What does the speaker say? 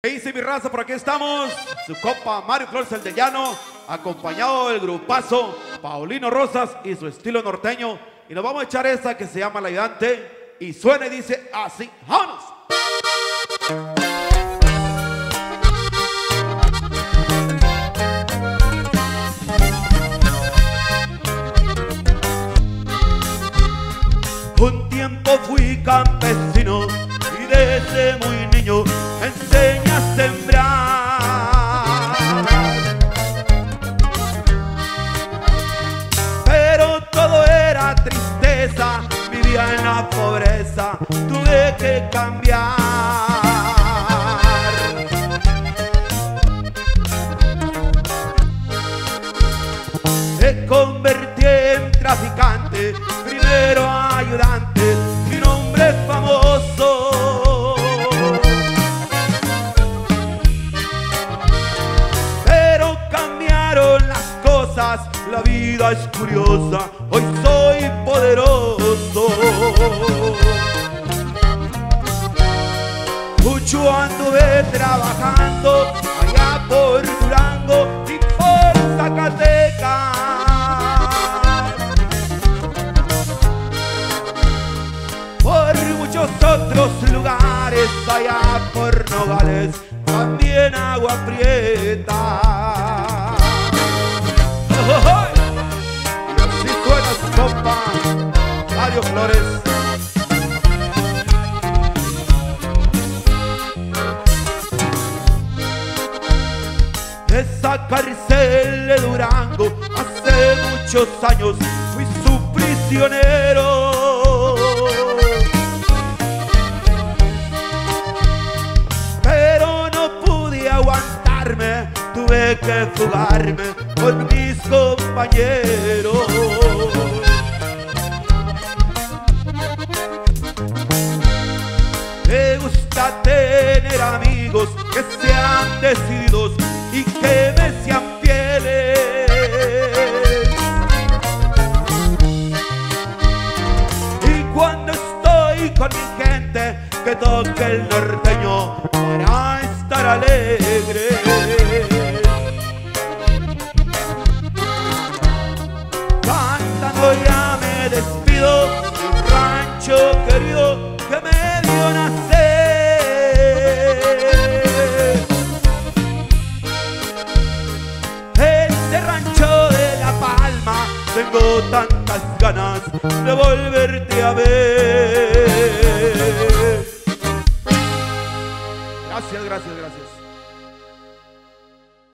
¿Qué dice mi raza? Por aquí estamos. Su copa Mario Flores el de Llano, acompañado del grupazo Paulino Rosas y su estilo norteño. Y nos vamos a echar esa que se llama La Ayudante. Y suena y dice así. ¡Vámonos! Un tiempo fui campesino y desde muy niño la pobreza, tuve que cambiar. Me convertí en traficante, primero ayudante, mi nombre es famoso. Pero cambiaron las cosas, la vida es curiosa, hoy soy poderoso. Mucho anduve trabajando allá por Durango y por Zacatecas. Por muchos otros lugares allá por Nogales, también agua prieta. Y así suena su copa, Mario Flores. Cárcel de Durango hace muchos años fui su prisionero. Pero no pude aguantarme, tuve que fugarme con mis compañeros. Me gusta tener amigos que sean decididos y que me sean fieles. Y cuando estoy con mi gente, que toque el norteño para estar alegre. Cantando ya me despido tengo tantas ganas de volverte a ver. Gracias, gracias, gracias.